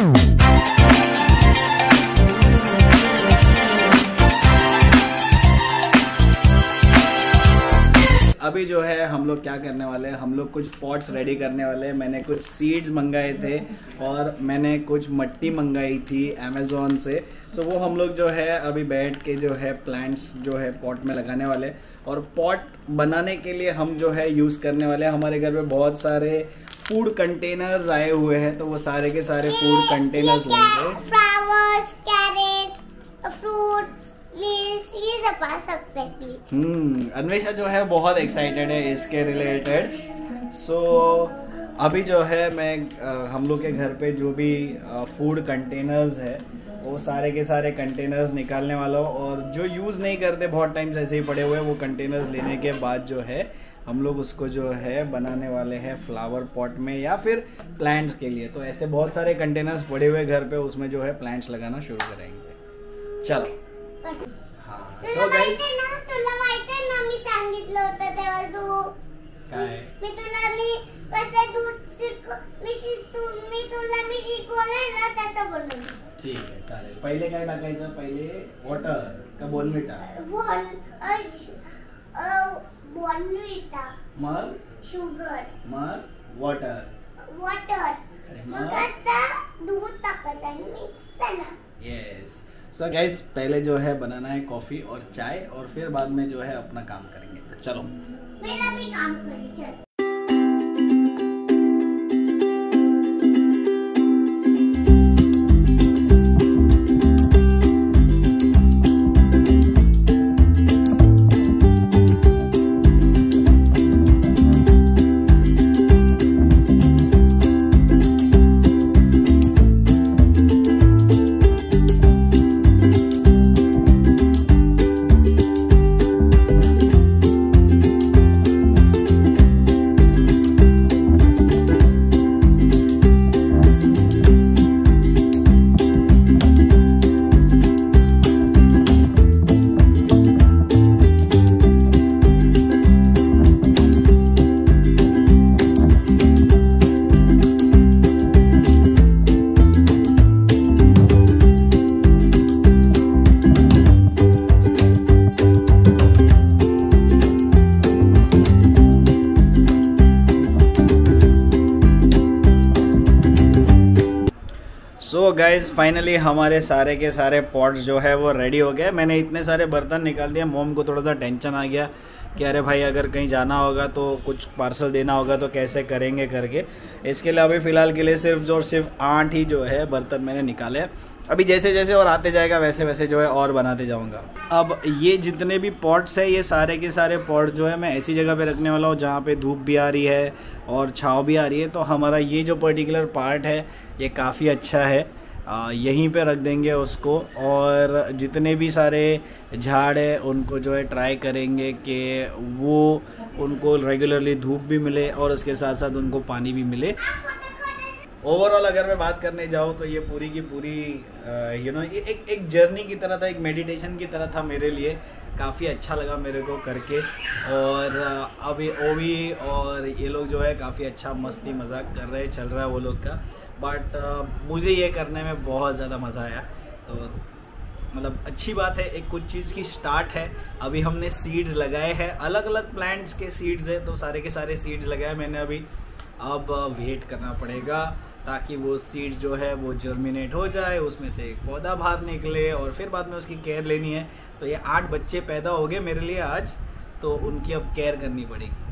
अभी जो है, हम लोग क्या करने वाले हैं? हम लोग कुछ पॉट्स रेडी करने वाले हैं। मैंने कुछ सीड्स मंगाए थे और मैंने कुछ मट्टी मंगाई थी अमेजोन से। सो वो हम लोग जो है, अभी बैठ के जो है प्लांट्स जो है पॉट में लगाने वाले और पॉट बनाने के लिए हम जो है यूज़ करने वाले हमारे घर में बहुत सारे फ़ूड कंटेनर्स आए हुए हैं तो वो सारे के सारे फ़ूड कंटेनर्स लेंगे फ्लावर्स कैरेट फ्रूट्स ये सब आ सकते हैं हम्म अन्वेषा जो है बहुत एक्साइटेड है इसके रिलेटेड सो अभी जो है मैं हम लोग के घर पे जो भी फ़ूड कंटेनर्स है वो सारे के सारे कंटेनर्स निकालने वाला हूँ और जो यूज़ नहीं करते, बहुत टाइम्स ऐसे ही पड़े हुए वो कंटेनर्स लेने के बाद जो है, हम लोग उसको जो है बनाने वाले हैं फ्लावर पॉट में या फिर प्लांट्स के लिए। तो ऐसे बहुत सारे कंटेनर्स पड़े हुए घर पे, उसमें जो है प्लांट्स लगाना शुरू करेंगे। चलो। हाँ। सो गाइस काय? मी तुला मी कसं दूध मी शिक तू मी तुला मी शिकवलं ना तसं बनवलं ठीक आहे चालेल. पहिले काय टाकायचं? पहिले वॉटर का बोनविटा वन बॉर्नविटा मग? शुगर. मग? वॉटर वॉटर मग आता दूध टाकायचं आणि मिक्स करणार यस सो गाइज़ पहले जो है बनाना है कॉफ़ी और चाय और फिर बाद में जो है अपना काम करेंगे। तो चलो। मेरा भी काम करें चल। गाइज़ फाइनली हमारे सारे के सारे पॉट्स जो है वो रेडी हो गए। मैंने इतने सारे बर्तन निकाल दिए, मोम को थोड़ा सा टेंशन आ गया कि अरे भाई, अगर कहीं जाना होगा तो कुछ पार्सल देना होगा तो कैसे करेंगे करके। इसके लिए अभी फ़िलहाल के लिए सिर्फ़ और सिर्फ़ आठ ही जो है बर्तन मैंने निकाले अभी जैसे जैसे और आते जाएगा, वैसे वैसे जो है और बनाते जाऊँगा। अब ये जितने भी पॉट्स है, ये सारे के सारे पॉट जो है, मैं ऐसी जगह पे रखने वाला हूँ जहाँ पे धूप भी आ रही है और छाँव भी आ रही है। तो हमारा ये जो पर्टिकुलर पार्ट है, ये काफ़ी अच्छा है। यहीं पे रख देंगे उसको और जितने भी सारे झाड़ है, उनको जो है ट्राई करेंगे कि वो उनको रेगुलरली धूप भी मिले और उसके साथ साथ उनको पानी भी मिले। ओवरऑल अगर मैं बात करने जाऊँ तो ये पूरी की पूरी यू नो ये एक एक जर्नी की तरह था, एक मेडिटेशन की तरह था मेरे लिए। काफ़ी अच्छा लगा मेरे को करके और अभी ओवी और ये लोग जो है काफ़ी अच्छा मस्ती मज़ाक कर रहे चल रहा है वो लोग का। बट uh, मुझे ये करने में बहुत ज़्यादा मज़ा आया। तो मतलब अच्छी बात है एक कुछ चीज़ की स्टार्ट है। अभी हमने सीड्स लगाए हैं। अलग अलग प्लांट्स के सीड्स हैं तो सारे के सारे सीड्स लगाए मैंने अभी। अब वेट करना पड़ेगा ताकि वो सीड जो है वो जर्मिनेट हो जाए उसमें से एक पौधा बाहर निकले और फिर बाद में उसकी केयर लेनी है। तो ये आठ बच्चे पैदा हो गए मेरे लिए आज तो उनकी अब केयर करनी पड़ेगी।